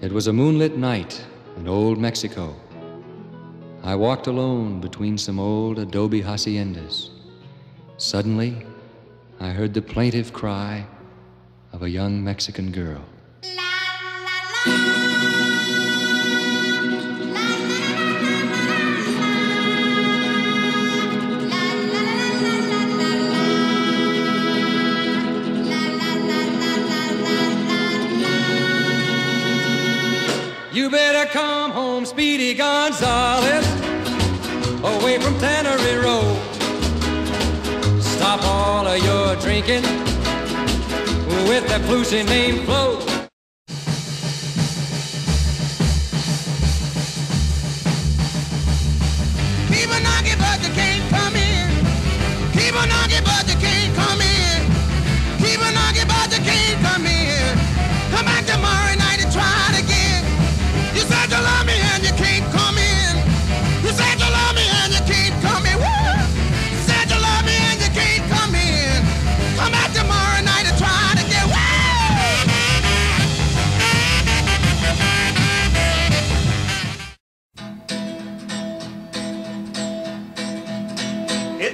It was a moonlit night in old Mexico. I walked alone between some old adobe haciendas. Suddenly, I heard the plaintive cry of a young Mexican girl. You better come home, Speedy Gonzales, away from Tannery Row. Stop all of your drinking with that Lucy named Flo. Keep knocking, but you can't come in. Keep knocking, but you can't come in.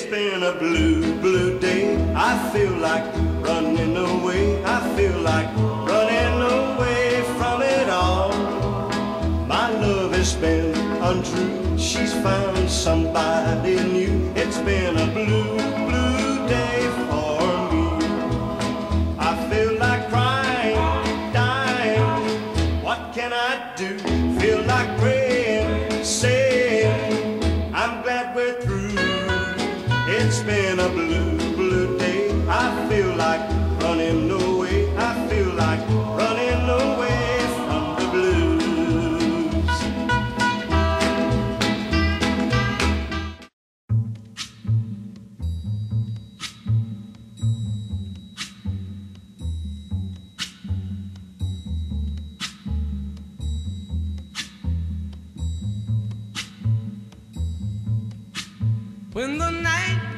It's been a blue, blue day. I feel like running away. I feel like running away from it all. My love has been untrue. She's found somebody new. It's been a blue, blue day for me. I feel like crying, dying. What can I do? Feel like praying, been a blue, blue day. I feel like running away. I feel like running away from the blues. When the night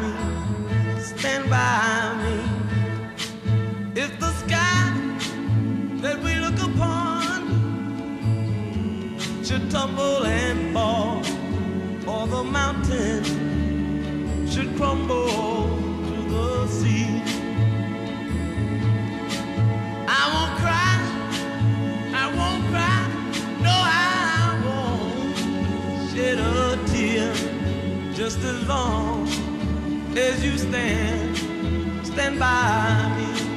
me. Stand by me. If the sky that we look upon should tumble and fall, or the mountain should crumble to the sea. I won't cry, I won't cry, no, I won't shed a tear. Just as long as you stand, stand by me.